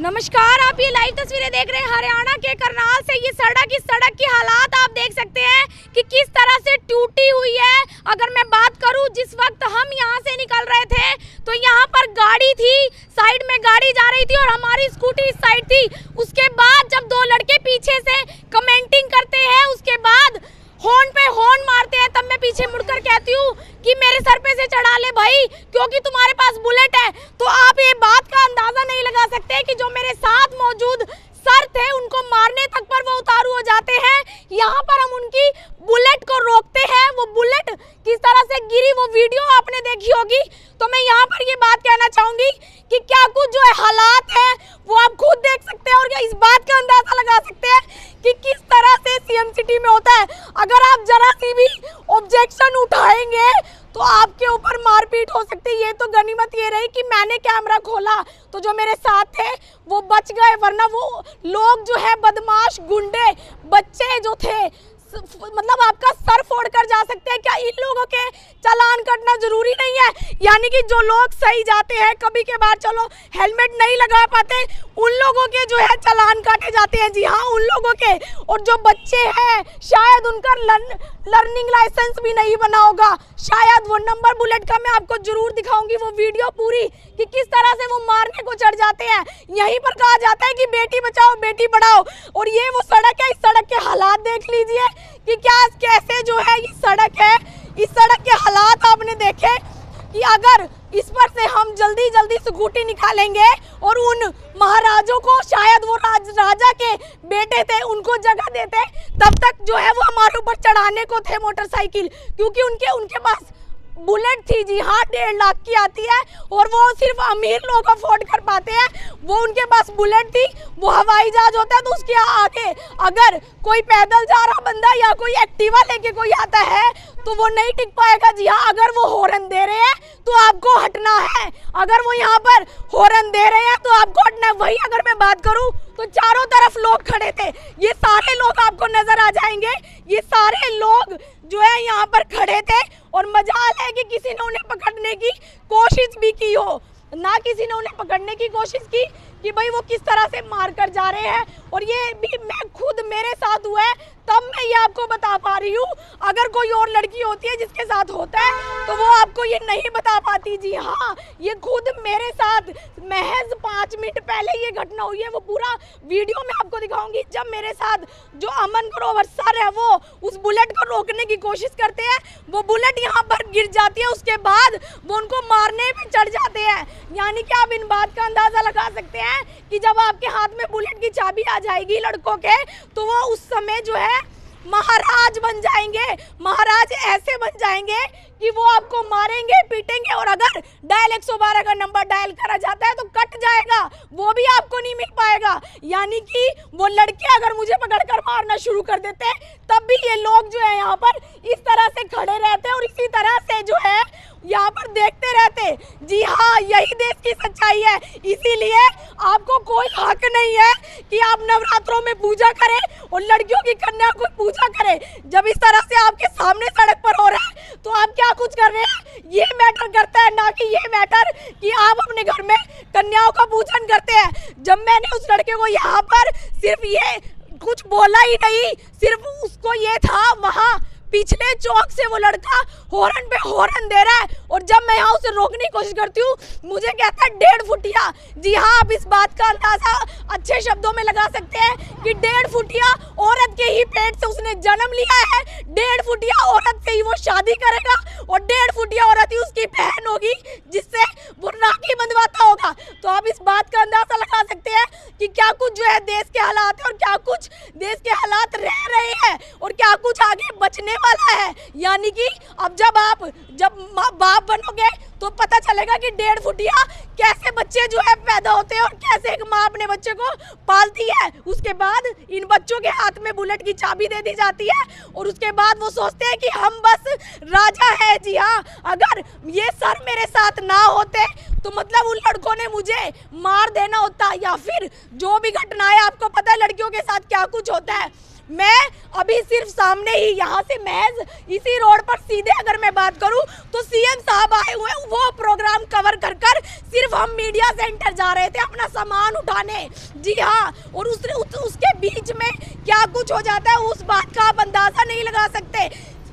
नमस्कार, आप ये लाइव तस्वीरें देख रहे हैं हरियाणा के करनाल से। ये सड़क, इस सड़क की हालात आप देख सकते हैं कि किस तरह से टूटी हुई है। अगर मैं बात करूँ, जिस वक्त हम यहाँ से निकल रहे थे तो यहाँ पर गाड़ी थी, साइड में गाड़ी जा रही थी और हमारी स्कूटी इस साइड थी। उसके बाद जब दो लड़के पीछे से कमेंटिंग करते हैं, उसके बाद हॉर्न पे हॉर्न मारते हैं, तब मैं पीछे मुड़कर कहती हूँ कि मेरे सर पे से चढ़ा ले भाई, क्योंकि तुम्हारे पास बुलेट है। तो आप ये बात का अंदाज़ा नहीं लगा सकते कि जो मेरे साथ मौजूद सर थे उनको मारने तक पर वो उतारू हो जाते हैं यहाँ पर हम उनकी बुलेट को रोकते हैं वो बुलेट किस तरह से गिरी वो वीडियो आपने देखी होगी तो मैं यहाँ पर ये बात कहना चाहूँगी कि क्या कुछ जो है हालात है वो आप खुद देख सकते हैं और इस बात का अंदाज़ा लगा सकते हैं कि किस तरह से सीएम सिटी में होता है। अगर आप जरा सी भी ऑब्जेक्शन उठाएँगे तो आपके ऊपर मारपीट हो सकती है। ये तो गनीमत ये रही कि मैंने कैमरा खोला तो जो मेरे साथ थे, वो बच गए, वरना वो लोग जो है बदमाश, गुंडे, बच्चे जो थे मतलब आपका सर फोड़ कर जा सकते हैं। क्या इन लोगों के चालान कटना ज़रूरी नहीं है? यानी कि जो लोग सही जाते हैं कभी के बाद चलो हेलमेट नहीं लगा पाते उन लोगों के जो है चालान काटे जाते हैं। जी हाँ उन लोगों के। और जो बच्चे हैं शायद उनका लर्न, लर्निंग लाइसेंस भी नहीं बना होगा। शायद वो नंबर बुलेट का मैं आपको ज़रूर दिखाऊँगी वो वीडियो पूरी कि किस तरह से वो मारने को चढ़ जाते हैं। यहीं पर कहा जाता है कि बेटी बचाओ बेटी पढ़ाओ। और ये वो सड़क है इस सड़क के हालात देख लीजिए। कि क्या कैसे जो है ये सड़क है इस सड़क के हालात आपने देखे कि अगर इस पर से हम जल्दी जल्दी स्कूटी निकालेंगे और उन महाराजों को शायद वो राज, राजा के बेटे थे उनको जगह देते तब तक जो है वो हमारे ऊपर चढ़ाने को थे मोटरसाइकिल क्योंकि उनके उनके पास बुलेट थी जी हाँ डेढ़ लाख की आती है और वो सिर्फ़ अमीर लोग अफोर्ड कर पाते हैं। वो उनके पास बुलेट थी, वो हवाई जहाज़ होता है तो उसके आगे अगर कोई पैदल जा रहा बंदा या कोई एक्टिवा लेके कोई आता है तो वो नहीं टिक पाएगा। जी हाँ अगर वो हॉर्न दे रहे हैं तो आपको हटना है। अगर वो यहाँ पर हॉर्न दे रहे हैं तो आपको हटना वही अगर मैं बात करूँ तो चारों तरफ़ लोग खड़े थे। ये सारे लोग आपको नज़र आ जाएँगे। ये सारे लोग जो है यहाँ पर खड़े थे और मजाल है कि किसी ने उन्हें पकड़ने की कोशिश भी की हो। ना किसी ने उन्हें पकड़ने की कोशिश की कि भाई वो किस तरह से मार कर जा रहे हैं और ये भी मैं खुद मेरे साथ हुआ है, तब मैं ये आपको बता पा रही हूँ। अगर कोई और लड़की होती है जिसके साथ होता है तो वो आपको ये नहीं बता पाती। जी हाँ ये खुद मेरे साथ महज पाँच मिनट पहले ये घटना हुई है, वो पूरा वीडियो में आपको दिखाऊँगी। जब मेरे साथ जो अमन ग्रोवर सर है, वो उस बुलेट को रोकने की कोशिश करते हैं, वो बुलेट यहाँ पर गिर जाती है, उसके बाद वो उनको मारने भी चढ़ जाते हैं। यानी कि आप इन बात का अंदाज़ा लगा सकते हैं कि जब आपके हाथ में बुलेट की चाबी आ जाएगी लड़कों के तो वो उस समय जो है महाराज बन जाएँगे। महाराज ऐसे बन जाएँगे कि वो आपको मारेंगे, पीटेंगे और अगर डायल एक का नंबर डायल करा जाता है तो कट जाएगा। वो भी आपको नहीं मिल पाएगा। यानी कि वो लड़के अगर मुझे पकड़कर मारना शुरू कर देते हैं, तब भी ये लोग जो है यहाँ पर इस तरह से खड़े रहते हैं और इसी तरह से जो है यहाँ पर देखते रहते जी हाँ यही देश की सच्चाई है। इसीलिए आपको कोई हक नहीं है कि आप नवरात्रों में पूजा करें। और लड़कियों की कन्या को पूजा करें। जब इस तरह से आपके सामने सड़क पर हो रहा है तो आप क्या कुछ कर रहे हैं? ये मैटर करता है, ना कि ये मैटर कि आप अपने घर में कन्याओं का पूजन करते हैं। जब मैंने उस लड़के को यहाँ पर सिर्फ़ ये कुछ बोला ही नहीं, सिर्फ़ उसको ये था, वहाँ पिछले चौक से वो लड़का हॉर्न पे हॉर्न दे रहा है। और जब मैं यहाँ उसे रोकने की कोशिश करती हूँ, मुझे कहता है, डेढ़ फुटिया, जी हाँ आप इस बात का अंदाज़ा अच्छे शब्दों में लगा सकते हैं कि डेढ़ फुटिया औरत के ही पेट से उसने जन्म लिया है। डेढ़ फुटिया औरत से ही वो शादी करेगा और डेढ़ फुटिया औरत ही उसकी बहन होगी, जिससे वो राखी बंधवाता होगा। तो आप इस बात का अंदाज़ा लगा सकते हैं कि क्या कुछ जो है देश के हालात है और क्या कुछ देश के हालात रह रहे हैं और क्या कुछ आगे बचने वाला है। यानी कि अब जब आप, जब बाप बनोगे तो पता चलेगा कि डेढ़ फुटिया कैसे बच्चे जो है पैदा होते हैं और कैसे एक माँ अपने बच्चे को पालती है। उसके बाद इन बच्चों के हाथ में बुलेट की चाबी दे दी जाती है और उसके बाद वो सोचते हैं कि हम बस राजा है। जी हाँ अगर ये सर मेरे साथ ना होते तो मतलब उन लड़कों ने मुझे मार देना होता या फिर जो भी घटना है आपको पता है, लड़कियों के साथ क्या कुछ होता है। मैं अभी सिर्फ़ सामने ही यहाँ से महज इसी रोड पर सीधे अगर मैं बात करूँ तो सीएम साहब आए हुए वो प्रोग्राम कवर कर कर सिर्फ़ हम मीडिया सेंटर जा रहे थे अपना सामान उठाने। जी हाँ और उस, उस उसके बीच में क्या कुछ हो जाता है उस बात का आप अंदाज़ा नहीं लगा सकते।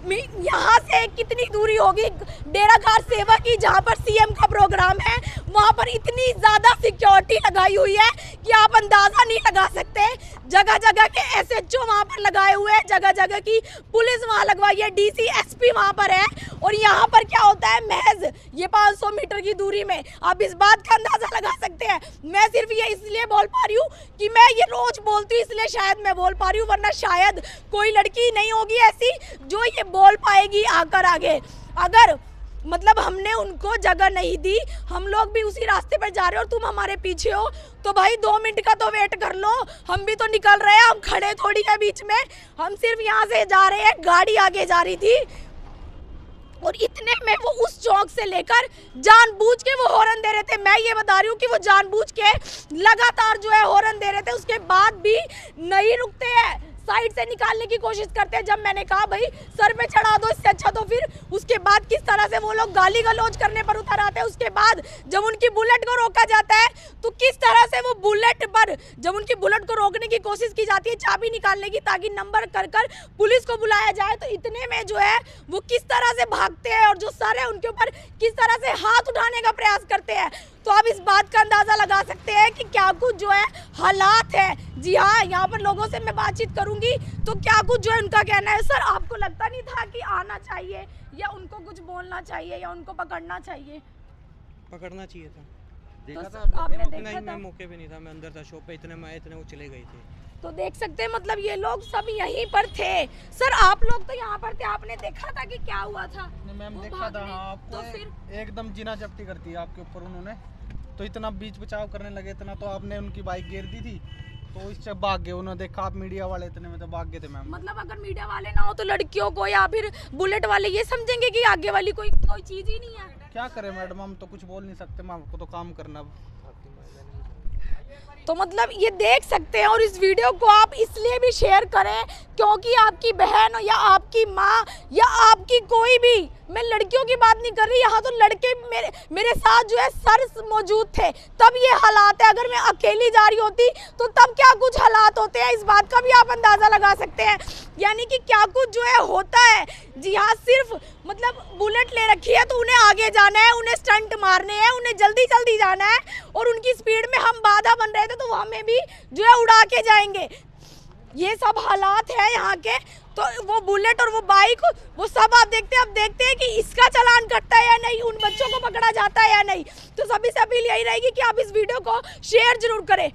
यहाँ से कितनी दूरी होगी? डेरा घाट सेवा की जहाँ पर सीएम का प्रोग्राम है वहाँ पर इतनी ज़्यादा सिक्योरिटी लगाई हुई है कि आप अंदाज़ा नहीं लगा सकते। जगह जगह के एस एच ओ वहाँ पर लगाए हुए हैं। जगह जगह की पुलिस वहाँ लगवाई है। डी सी एस पी वहाँ पर है। और यहाँ पर क्या होता है? महज ये 500 मीटर की दूरी में। आप इस बात का अंदाज़ा लगा सकते हैं। मैं सिर्फ़ ये इसलिए बोल पा रही हूँ कि मैं ये रोज़ बोलती हूँ, इसलिए शायद मैं बोल पा रही हूँ, वरना शायद कोई लड़की नहीं होगी ऐसी जो ये बोल पाएगी आकर आगे। अगर मतलब हमने उनको जगह नहीं दी। हम लोग भी उसी रास्ते पर जा रहे हो और तुम हमारे पीछे हो। तो भाई, दो मिनट का तो वेट कर लो। हम भी तो निकल रहे हैं, हम खड़े थोड़ी है बीच में। हम सिर्फ़ यहाँ से जा रहे हैं, गाड़ी आगे जा रही थी। और इतने में वो उस चौक से लेकर जानबूझ के वो हॉर्न दे रहे थे। मैं ये बता रही हूँ कि वो जानबूझ के लगातार जो है हॉर्न दे रहे थे। उसके बाद भी नहीं रुकते हैं। साइड से निकालने की कोशिश करते हैं। जब मैंने कहा, भाई, सर पे चढ़ा दो, इससे अच्छा तो फिर उसके बाद किस तरह से वो लोग गाली गलौज करने पर उतर आते हैं, उसके बाद जब उनकी बुलेट को रोका जाता है तो किस तरह से वो बुलेट पर जब उनकी बुलेट को रोकने की कोशिश की जाती है, चाबी निकालने की, ताकि नंबर कर कर पुलिस को बुलाया जाए तो इतने में जो है वो किस तरह से भागते हैं और जो सर है उनके ऊपर किस तरह से हाथ उठाने का प्रयास करते हैं? तो आप इस बात का अंदाज़ा लगा सकते हैं कि क्या कुछ जो है हालात है। जी हाँ यहाँ पर लोगों से मैं बातचीत करूँगी। तो क्या कुछ जो है उनका कहना है? सर आपको लगता नहीं था कि आना चाहिए? या उनको कुछ बोलना चाहिए या उनको पकड़ना चाहिए? पकड़ना चाहिए था। देखा तो था आपने? नहीं देखा था? मौके पे नहीं था मैं अंदर था शॉप पे इतने में इतने वो चले गए थे। तो देख सकते हैं मतलब ये लोग सब यहीं पर थे। सर आप लोग तो यहाँ पर थे आपने देखा था कि क्या हुआ था? मैम देखा था हाँ आपको तो फिर एकदम जीना जब्ती करती है आपके ऊपर उन्होंने। तो इतना बीच बचाव करने लगे इतना तो आपने उनकी बाइक गिर दी थी। तो इससे भाग गए उन्होंने देखा आप मीडिया वाले इतने में तो भाग गए थे मैम। मतलब अगर मीडिया वाले ना हो तो लड़कियों को या फिर बुलेट वाले ये समझेंगे कि आगे वाली कोई कोई चीज़ ही नहीं है। क्या करें मैडम? हम तो कुछ बोल नहीं सकते मैम आपको तो काम करना अब। तो मतलब ये देख सकते हैं और इस वीडियो को आप इसलिए भी शेयर करें क्योंकि आपकी बहन या आपकी माँ या आपकी कोई भी मैं लड़कियों की बात नहीं कर रही, यहाँ तो लड़के मेरे मेरे साथ जो है सर मौजूद थे। तब ये हालात है। अगर मैं अकेली जा रही होती तो तब क्या कुछ हालात होते हैं? इस बात का भी आप अंदाज़ा लगा सकते हैं। यानी कि क्या कुछ जो है होता है? जी हाँ सिर्फ़ मतलब बुलेट ले रखी है तो उन्हें आगे जाना है, उन्हें स्टंट मारने हैं, उन्हें जल्दी जल्दी जाना है और उनकी स्पीड में हम बाधा बन रहे थे तो हमें भी जो है उड़ा के जाएँगे। ये सब हालात है यहाँ के। तो वो बुलेट और वो बाइक, वो सब आप देखते हैं, आप देखते हैं कि इसका चलान कटता है या नहीं, उन बच्चों को पकड़ा जाता है या नहीं। तो सभी से अपील यही रहेगी कि आप इस वीडियो को शेयर ज़रूर करें।